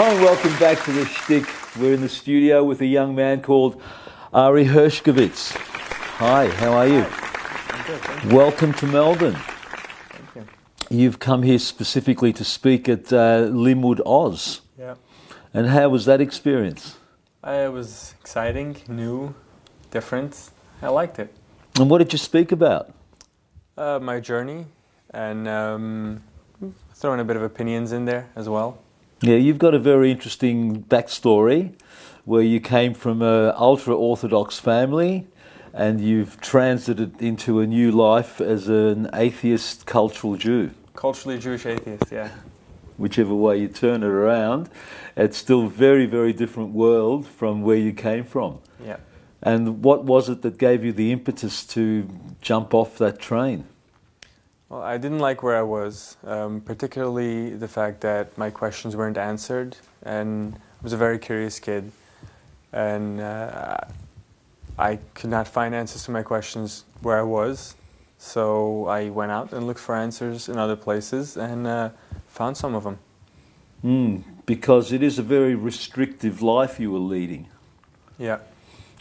Hi, and welcome back to the Shtick. We're in the studio with a young man called Ari Herschkowitz. Hi, how are you? I'm good, thank you. Welcome to Melbourne. Thank you. You've come here specifically to speak at uh, Limmud Oz. Yeah. And how was that experience? Uh, it was exciting, new, different. I liked it. And what did you speak about? Uh, my journey and um, throwing a bit of opinions in there as well. Yeah, you've got a very interesting backstory where you came from an ultra Orthodox family and you've transited into a new life as an atheist cultural Jew. Culturally Jewish atheist, yeah. Whichever way you turn it around, it's still a very, very different world from where you came from. Yeah. And what was it that gave you the impetus to jump off that train? Well, I didn't like where I was, um, particularly the fact that my questions weren't answered, and I was a very curious kid, and uh, I could not find answers to my questions where I was, so I went out and looked for answers in other places and uh, found some of them. Mm, because it is a very restrictive life you were leading. Yeah,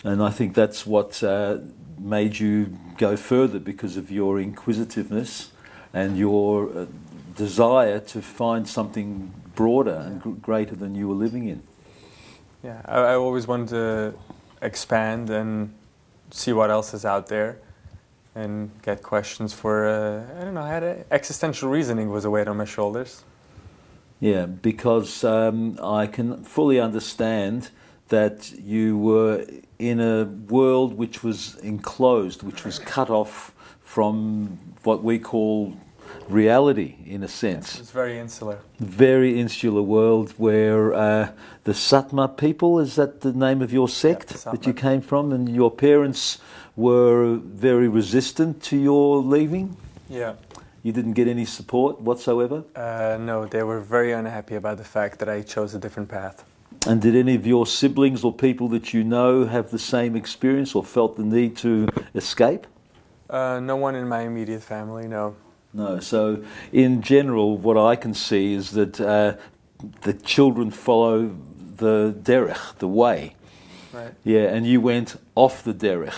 And I think that's what uh, made you go further because of your inquisitiveness and your uh, desire to find something broader and gr- greater than you were living in. yeah. I, I always wanted to expand and see what else is out there. And get questions for uh, I don't know. I had a, existential reasoning was a weight on my shoulders. Yeah, because um, I can fully understand that you were in a world which was enclosed, which was cut off from what we call reality, in a sense. It's very insular. Very insular world where uh, the Satmar people, is that the name of your sect the that you came from, and your parents were very resistant to your leaving? Yeah. You didn't get any support whatsoever? Uh, no, they were very unhappy about the fact that I chose a different path. And did any of your siblings or people that you know have the same experience or felt the need to escape? Uh, no one in my immediate family, no. No. So, in general, what I can see is that uh, the children follow the derech, the way. Right. Yeah, and you went off the derech.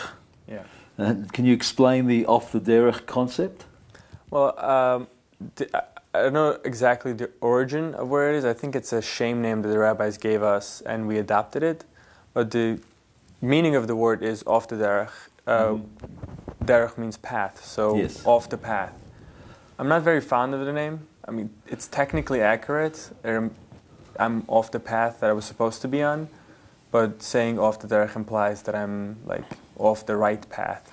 Yeah. Uh, can you explain the off the derech concept? Well, um, d- I don't know exactly the origin of where it is. I think it's a shame name that the rabbis gave us, and we adopted it. But the meaning of the word is off the derech. Uh, Derech means path, so Yes. off the path. I'm not very fond of the name. I mean, it's technically accurate. I'm off the path that I was supposed to be on, but saying off the derech implies that I'm like off the right path.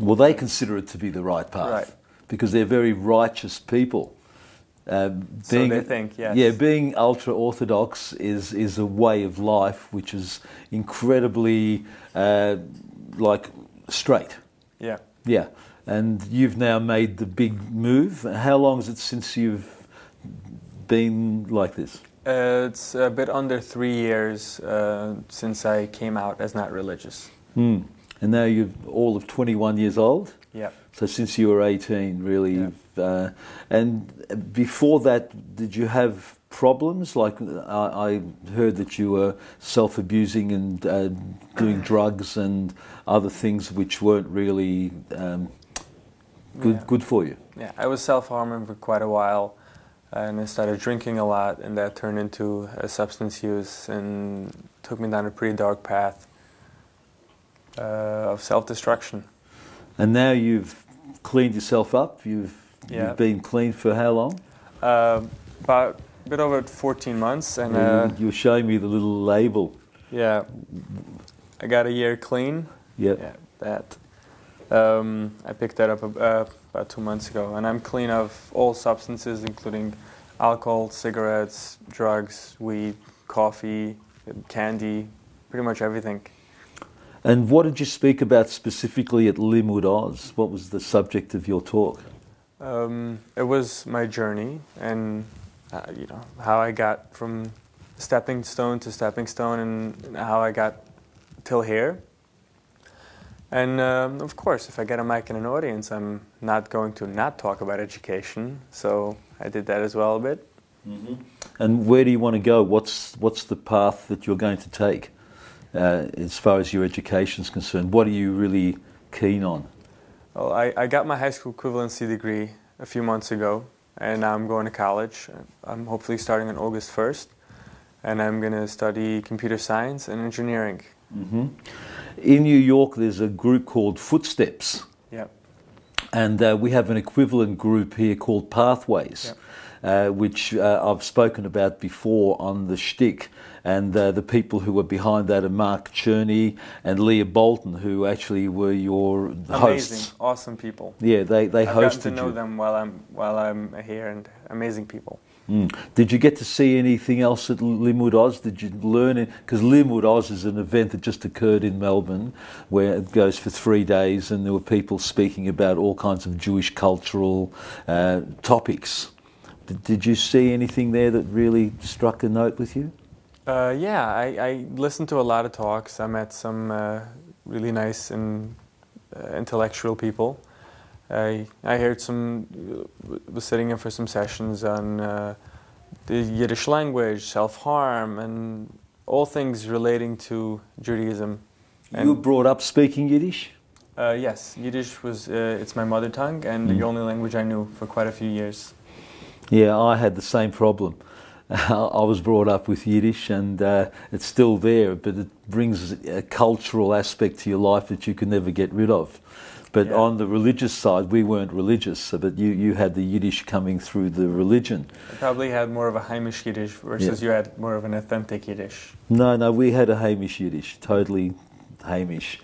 Well, they consider it to be the right path Right. because they're very righteous people. Um, So they think, yes. Yeah, being ultra orthodox is is a way of life which is incredibly uh, like straight. Yeah. Yeah, and you've now made the big move. How long is it since you've been like this? Uh, it's a bit under three years uh, since I came out as not religious. Hmm. And now you're all of 21 years old. Yeah. So since you were 18, really, you've, uh, and before that, did you have problems? Like I, I heard that you were self-abusing and uh, doing drugs and other things which weren't really um, good Yeah. good for you. Yeah, I was self-harming for quite a while, and I started drinking a lot, and that turned into a substance use and took me down a pretty dark path uh, of self-destruction. And now you've cleaned yourself up. You've Yeah. you've been clean for how long? Uh, about a bit over 14 months, and uh, you were showing me the little label. yeah, I got a year clean. Yep. Yeah, that. Um, I picked that up uh, about two months ago, and I'm clean of all substances, including alcohol, cigarettes, drugs, weed, coffee, candy, pretty much everything. And what did you speak about specifically at Limmud Oz? What was the subject of your talk? Um, it was my journey, and uh, you know how I got from stepping stone to stepping stone, and how I got till here. And um, of course, if I get a mic and an audience, I'm not going to not talk about education. So I did that as well a bit. And where do you want to go? What's what's the path that you're going to take uh, as far as your education is concerned? What are you really keen on? Well, I, I got my high school equivalency degree a few months ago, and now I'm going to college. I'm hopefully starting on August 1st, and I'm going to study computer science and engineering. hmm In New York, there's a group called Footsteps, Yeah. and uh, we have an equivalent group here called Pathways. Uh, which uh, I've spoken about before on the shtick, and uh, the people who were behind that are Mark Cherny and Leah Boulton, who actually were your Amazing, hosts. awesome people. Yeah, they, they I've hosted to know you. them while I'm while I'm here, and amazing people. Mm. Did you get to see anything else at Limmud Oz? Did you learn it? Because Limmud Oz is an event that just occurred in Melbourne where it goes for three days and there were people speaking about all kinds of Jewish cultural uh, topics. Did, did you see anything there that really struck a note with you? Uh, yeah, I, I listened to a lot of talks. I met some uh, really nice and uh, intellectual people. I I heard some was sitting in for some sessions on uh, the Yiddish language, self harm, and all things relating to Judaism. And you were brought up speaking Yiddish? Uh, yes, Yiddish was uh, it's my mother tongue and the Mm. only language I knew for quite a few years. Yeah, I had the same problem. I was brought up with Yiddish, and uh, it's still there, but it brings a cultural aspect to your life that you can never get rid of. But Yeah. on the religious side, we weren't religious, so but you, you had the Yiddish coming through the religion. I probably had more of a Heimish Yiddish versus you had more of an authentic Yiddish. No, no, we had a Hamish Yiddish, totally Hamish.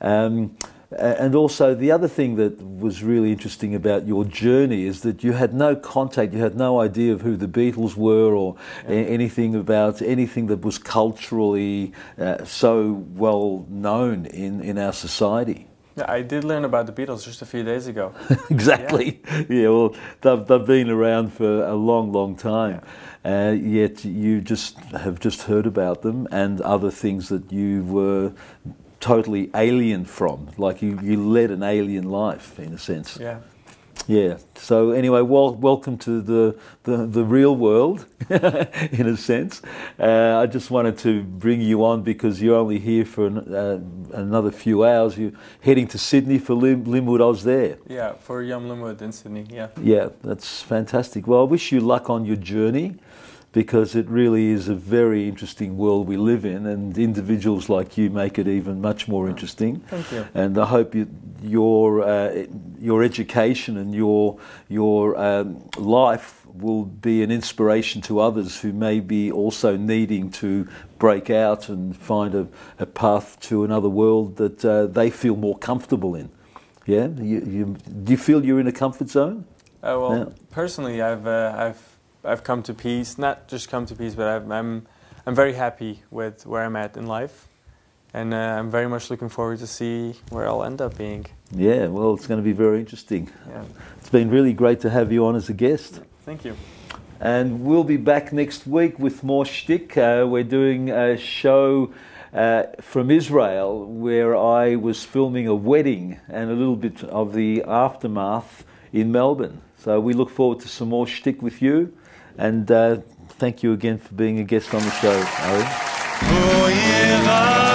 Um, and also, the other thing that was really interesting about your journey is that you had no contact, you had no idea of who the Beatles were or a- anything about anything that was culturally uh, so well known in, in our society. Yeah, I did learn about the Beatles just a few days ago. exactly. Yeah. well, they've, they've been around for a long, long time. Uh, yet you just have just heard about them and other things that you were totally alien from. Like you, you led an alien life, in a sense. Yeah. Yeah. So anyway, well, welcome to the, the, the real world, in a sense. Uh, I just wanted to bring you on because you're only here for an, uh, another few hours. You're heading to Sydney for Lim- Limmud was there. Yeah, for Yom Limmud in Sydney. Yeah. Yeah, that's fantastic. Well, I wish you luck on your journey because it really is a very interesting world we live in, and individuals like you make it even much more interesting. Thank you. And I hope you, your uh, your education and your your um, life will be an inspiration to others who may be also needing to break out and find a, a path to another world that uh, they feel more comfortable in. Yeah, you, you, do you feel you're in a comfort zone? Uh, well, Yeah. personally, I've uh, I've I've come to peace. Not just come to peace, but I've, I'm I'm very happy with where I'm at in life, and uh, I'm very much looking forward to see where I'll end up being. Yeah, well, it's going to be very interesting. Yeah. It's been really great to have you on as a guest. Thank you. And we'll be back next week with more shtick. Uh, we're doing a show uh, from Israel where I was filming a wedding and a little bit of the aftermath in Melbourne. So we look forward to some more shtick with you. And uh, thank you again for being a guest on the show, yeah.